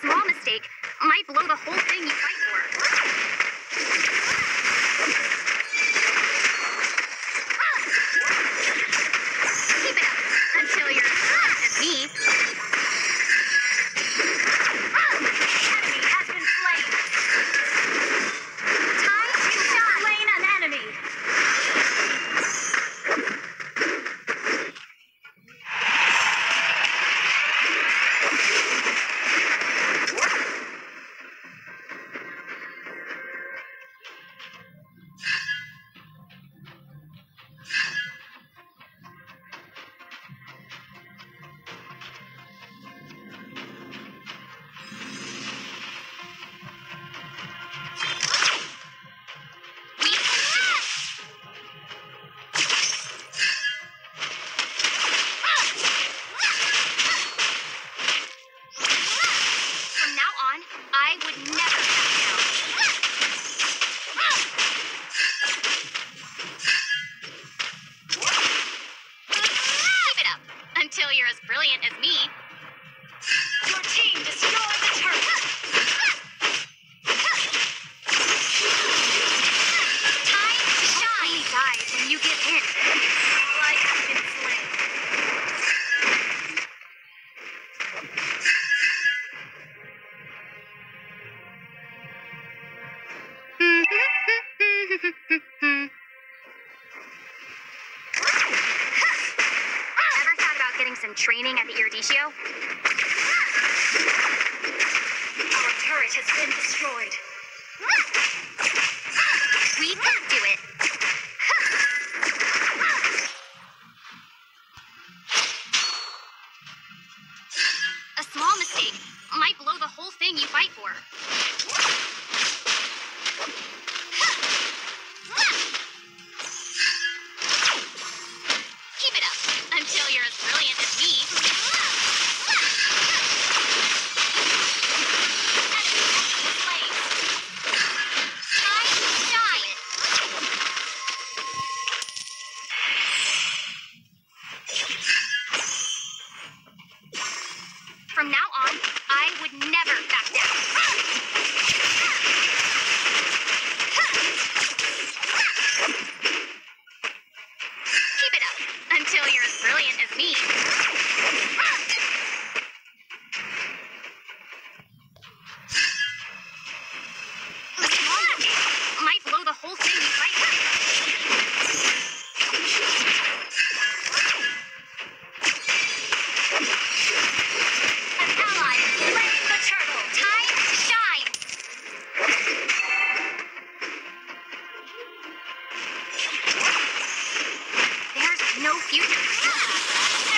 small mistake might blow the whole thing you fight for. Keep it up until you're as me. training at the Eruditio. Our turret has been destroyed. We can do it. no future.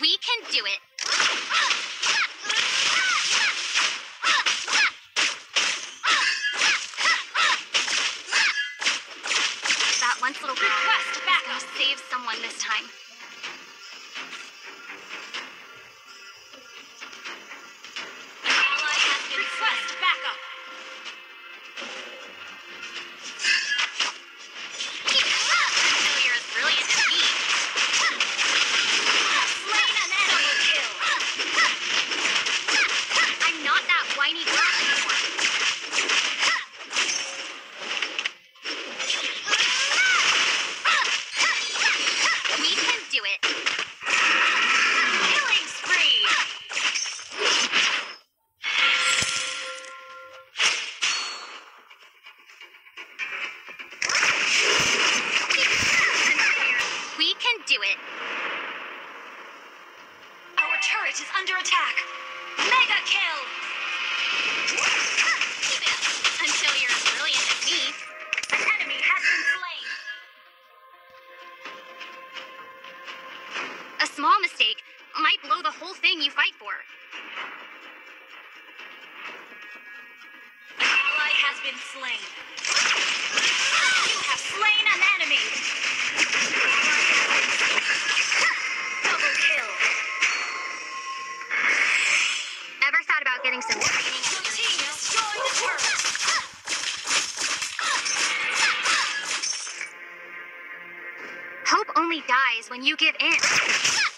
We can do it. attack. Mega kill! Until you're as brilliant as me. An enemy has been slain. A small mistake might blow the whole thing you fight for. An ally has been slain. You have slain an enemy. getting some training. Team. Hope only dies when you give in.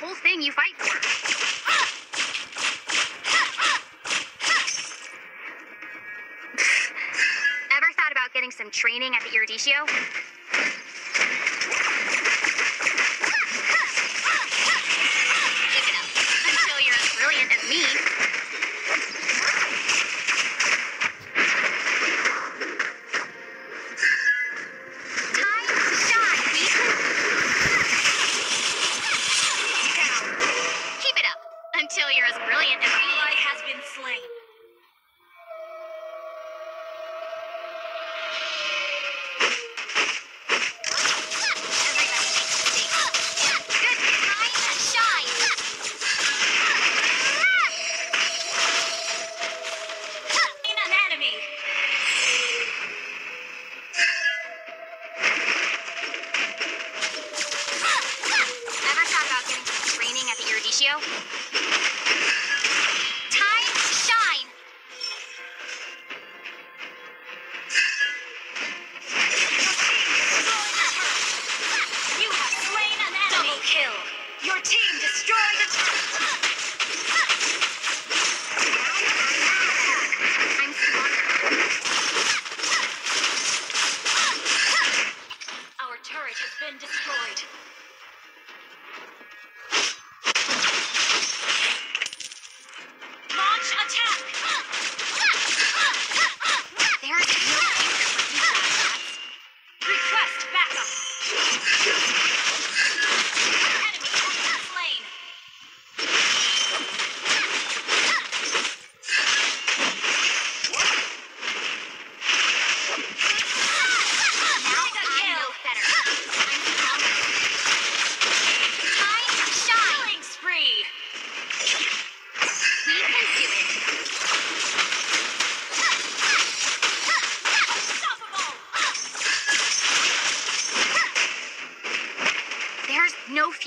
the whole thing you fight for. getting some training at the Eruditio? Until you're as brilliant as me.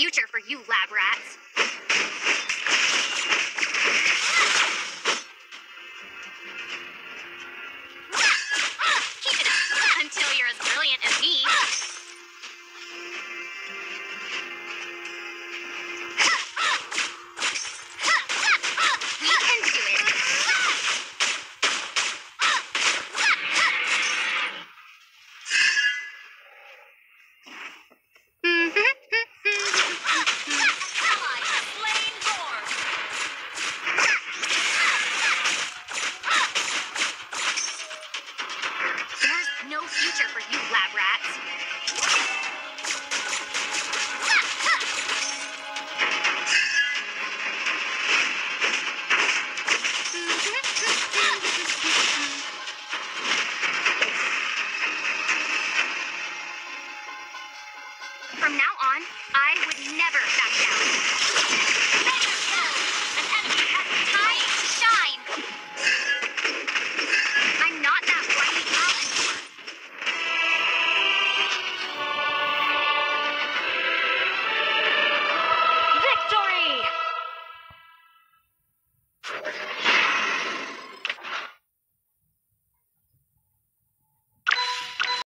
future for you lab rats.